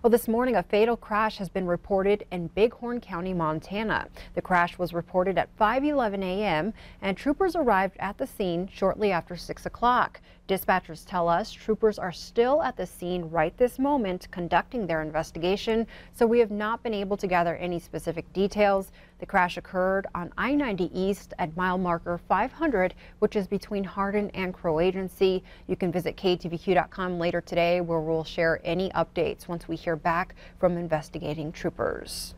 Well, this morning a fatal crash has been reported in Bighorn County, Montana. The crash was reported at 5:11 a.m. and troopers arrived at the scene shortly after 6 o'clock. Dispatchers tell us troopers are still at the scene right this moment conducting their investigation, so we have not been able to gather any specific details. The crash occurred on I-90 East at mile marker 500, which is between Hardin and Crow Agency. You can visit KTVQ.com later today where we'll share any updates once we hear back from investigating troopers.